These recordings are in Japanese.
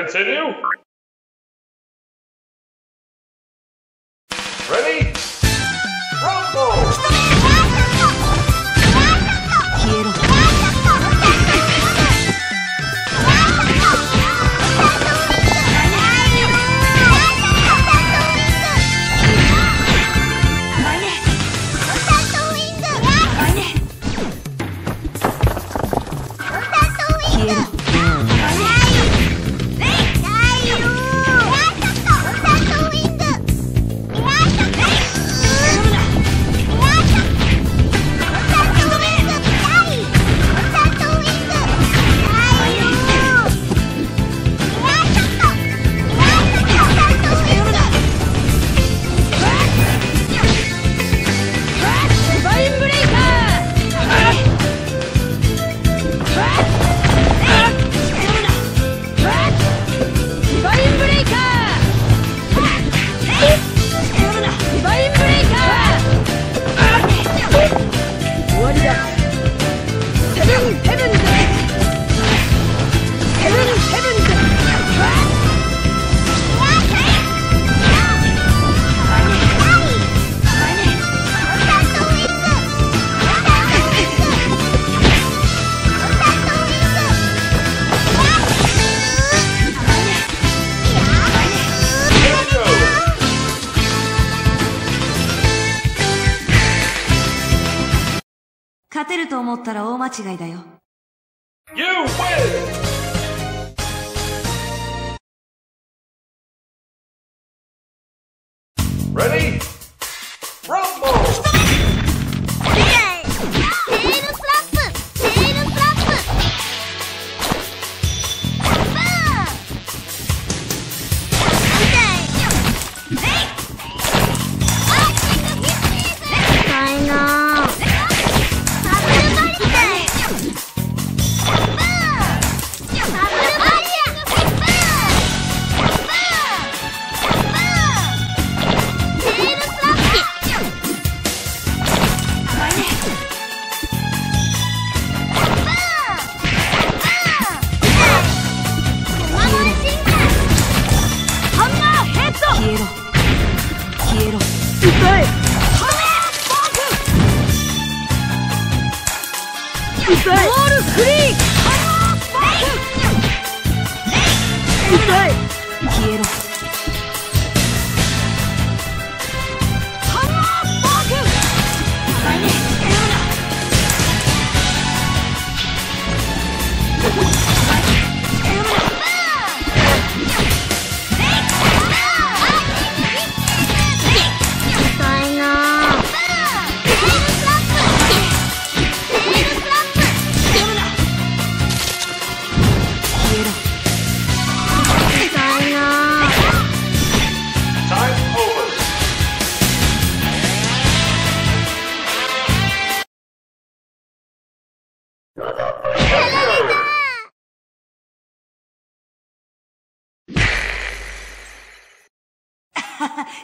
Continue? 思ったら大間違いだよ。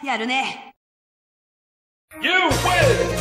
やるね You win!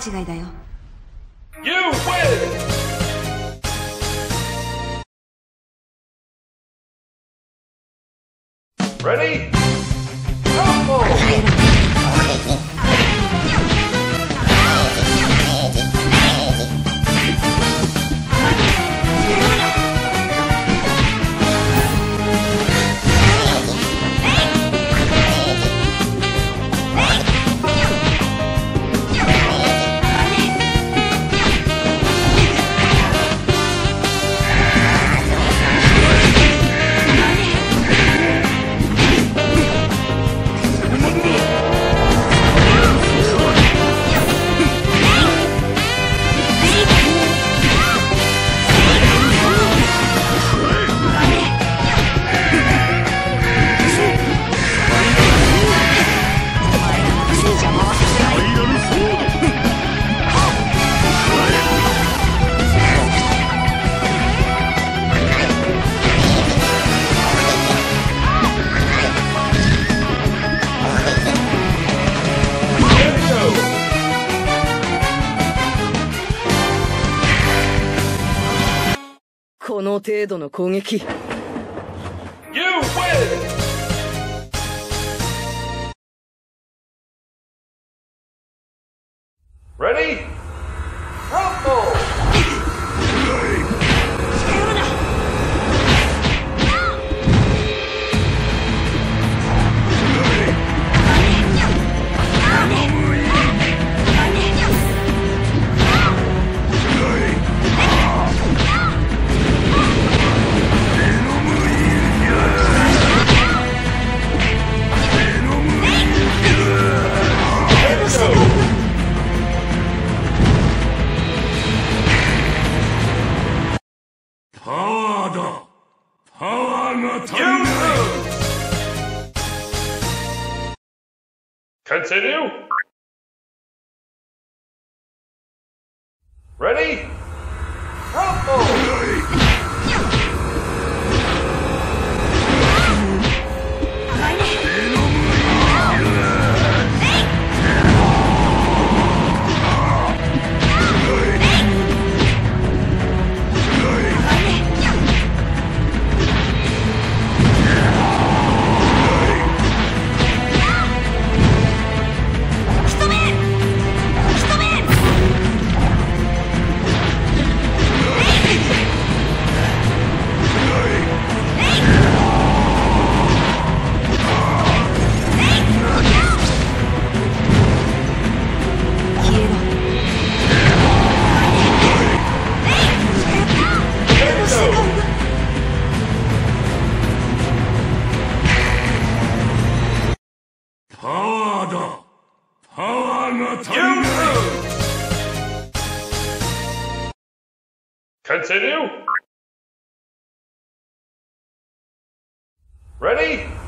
違いだよ精度の攻撃 You win! レディー Ready? You Continue. Ready?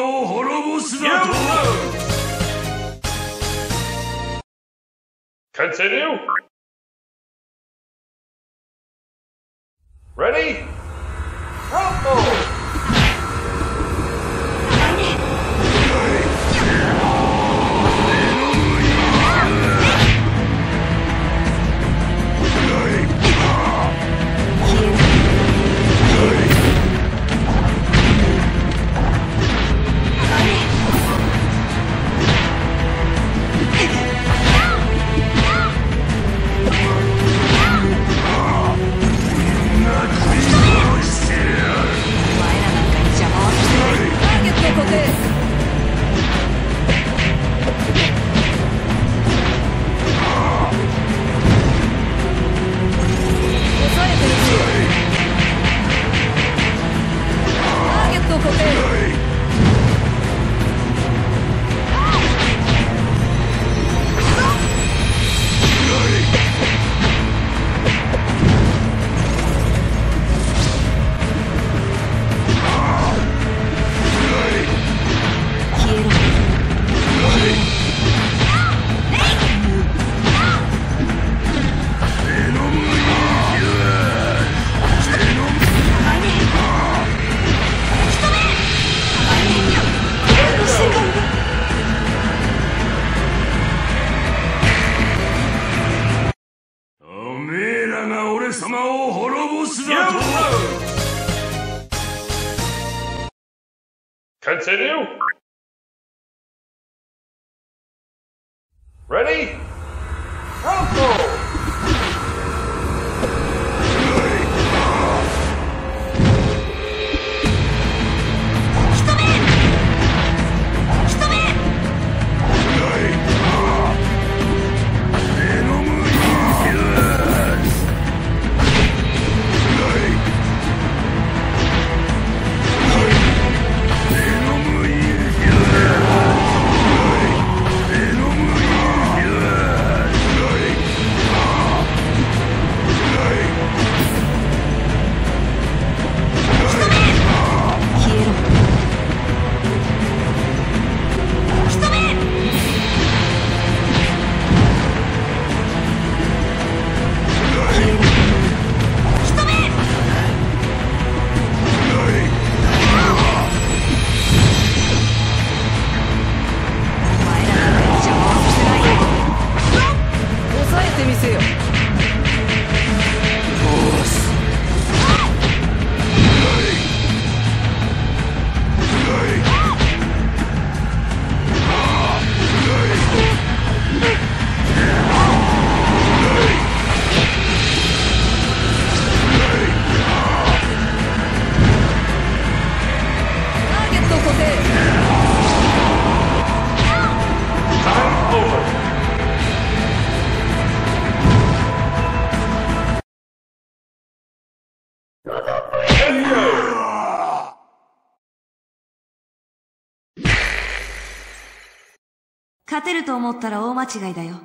を滅ぼすなと Continue. Ready? continue? Ready? 勝てると思ったら大間違いだよ。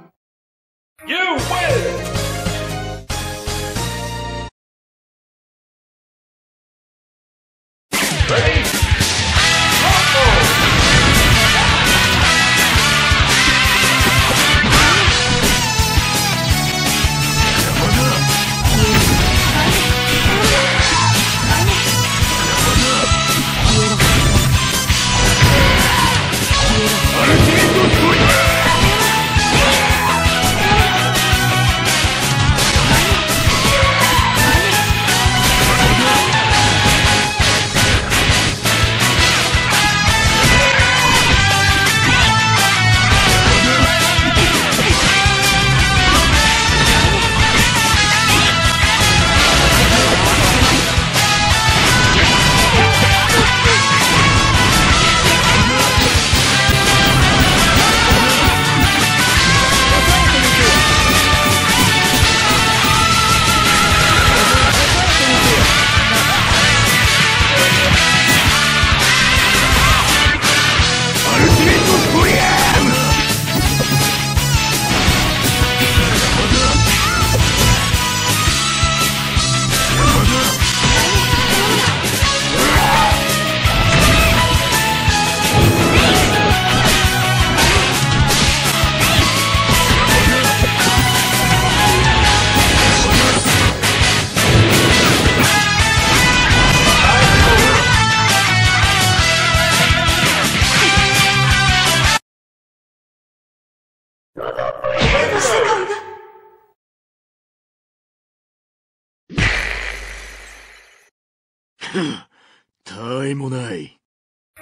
たわいもない。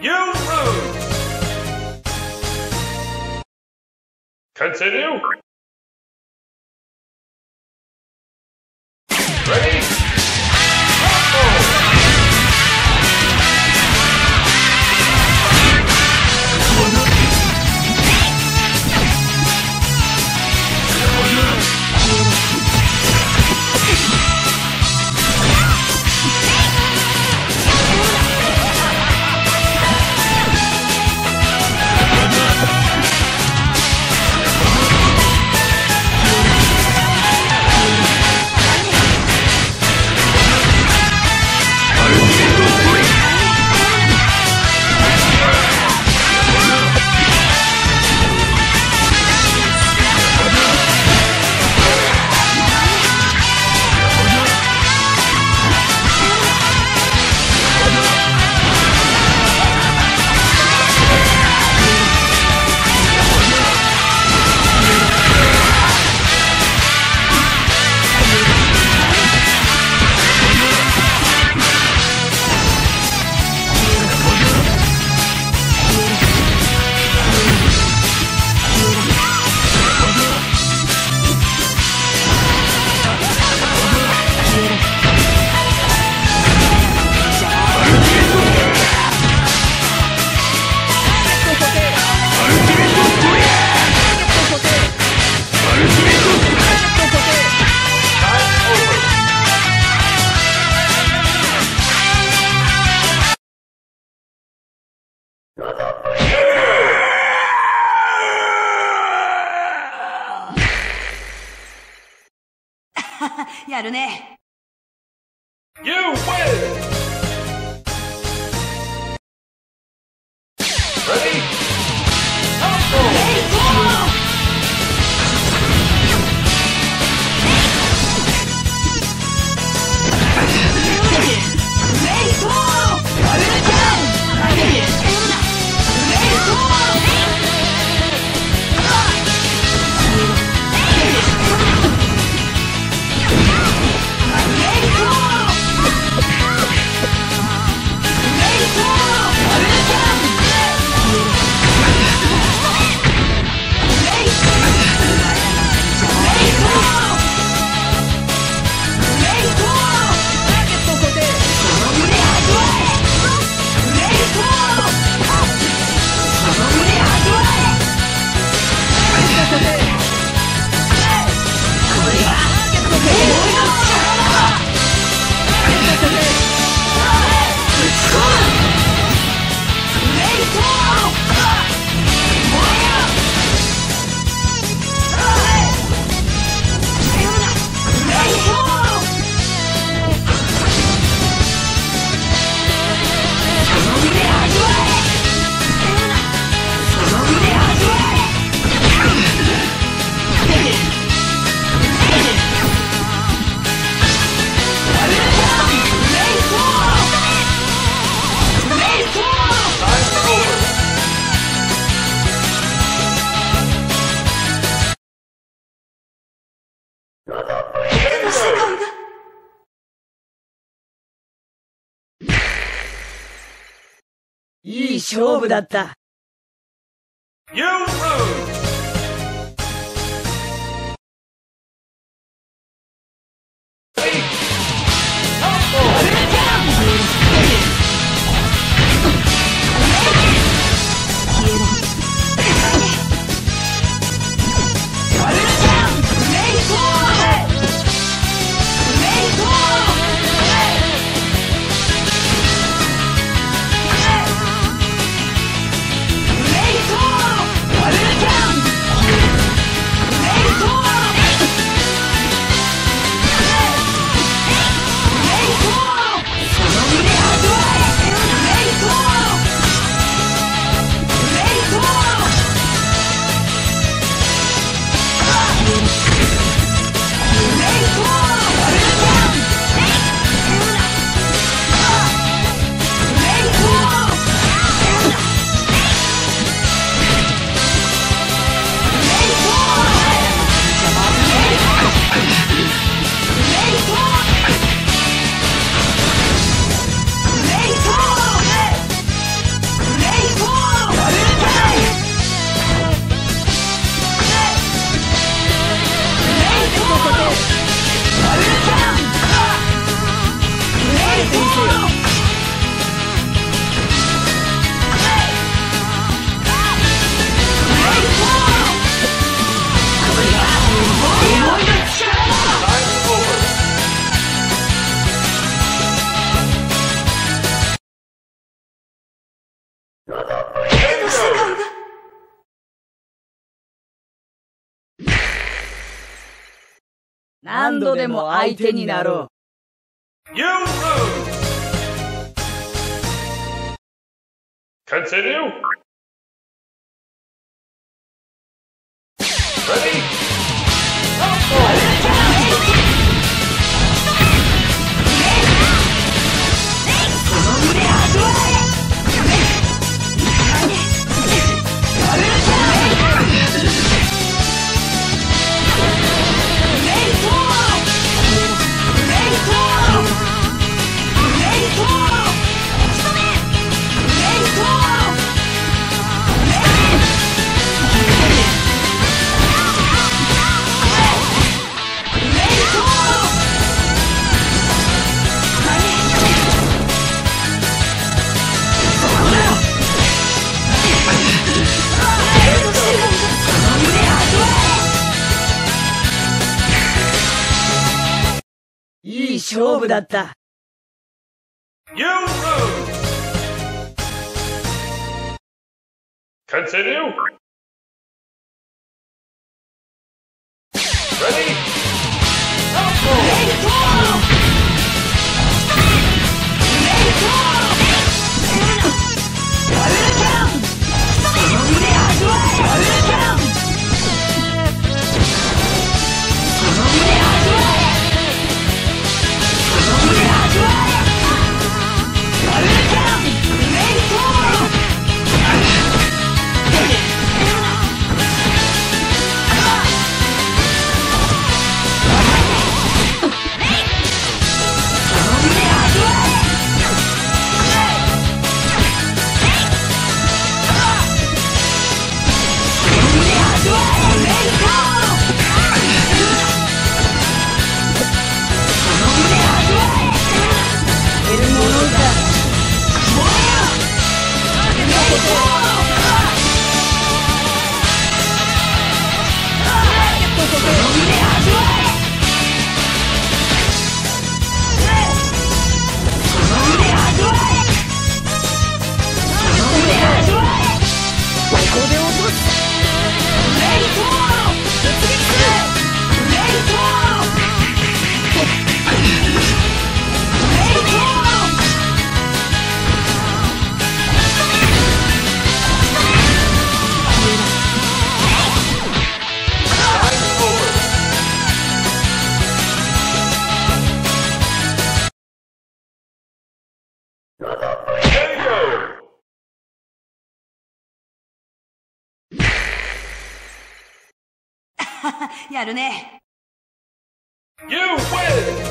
You lose! Continue! るね。You win! いい勝負だった。You lose! 何度でも相手になろ You lose. Continue. Ready? いい勝負だった。You lose. Continue. Ready? やるね。You win.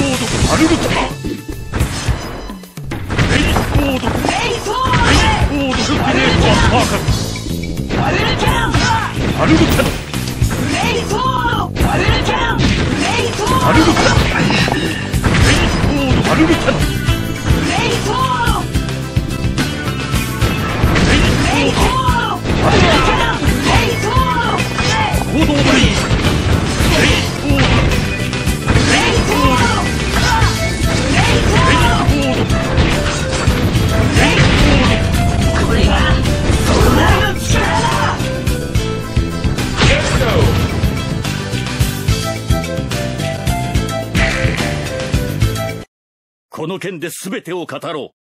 コードルルトラーレイコードレイコードグレーレイココードアードルルルルキャーレイココードレイコードーレイココードレイコードーレイココードレイコードーレイココードレイコードーレイココードレイコードーレイココードレイコードーレイココードレイコードーレイココードレイコードーレイココードレイコードーレイココードレイコードーレイココードレイコードーレイココードレイコードーレイココードの剣で全てを語ろう